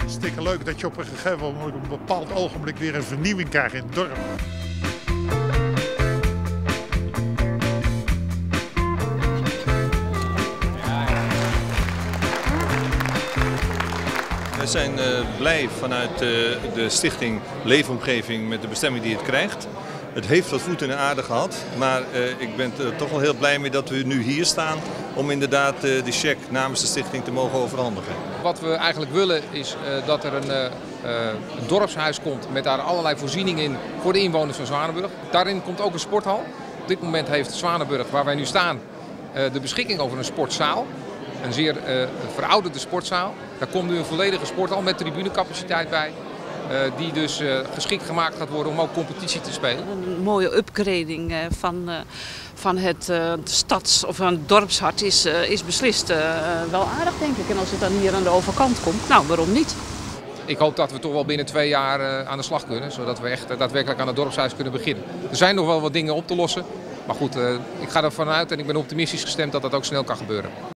mogelijk dat je op een gegeven moment op een bepaald ogenblik weer een vernieuwing krijgt in het dorp. We zijn uh, blij vanuit uh, de stichting Leefomgeving met de bestemming die het krijgt. Het heeft wat voet in de aarde gehad, maar uh, ik ben er toch wel heel blij mee dat we nu hier staan om inderdaad de cheque namens de stichting te mogen overhandigen. Wat we eigenlijk willen is dat er een, een, dorpshuis komt met daar allerlei voorzieningen in voor de inwoners van Zwanenburg. Daarin komt ook een sporthal. Op dit moment heeft Zwanenburg, waar wij nu staan, de beschikking over een sportzaal. Een zeer uh, verouderde sportzaal. Daar komt nu een volledige sporthal met tribunecapaciteit bij. Uh, die dus uh, geschikt gemaakt gaat worden om ook competitie te spelen. Een mooie upgrading van, van het stads- of het dorpshart is, is beslist wel aardig, denk ik. En als het dan hier aan de overkant komt, nou waarom niet? Ik hoop dat we toch wel binnen twee jaar aan de slag kunnen, zodat we echt daadwerkelijk aan het dorpshuis kunnen beginnen. Er zijn nog wel wat dingen op te lossen, maar goed, ik ga ervan uit en ik ben optimistisch gestemd dat dat ook snel kan gebeuren.